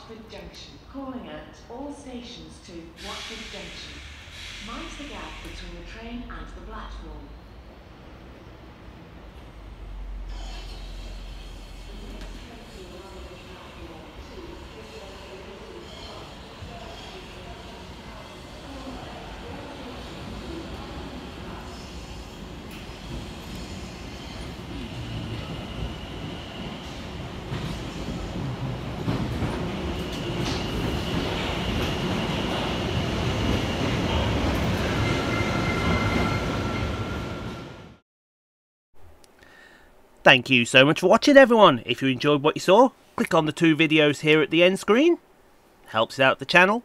Watford Junction. Calling at all stations to Watford Junction. Mind the gap between the train and the platform. Thank you so much for watching everyone. If you enjoyed what you saw, click on the two videos here at the end screen. Helps out the channel.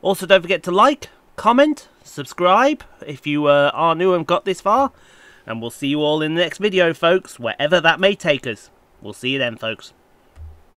Also don't forget to like, comment, subscribe if you uh, are new and got this far. And we'll see you all in the next video folks, wherever that may take us. We'll see you then folks.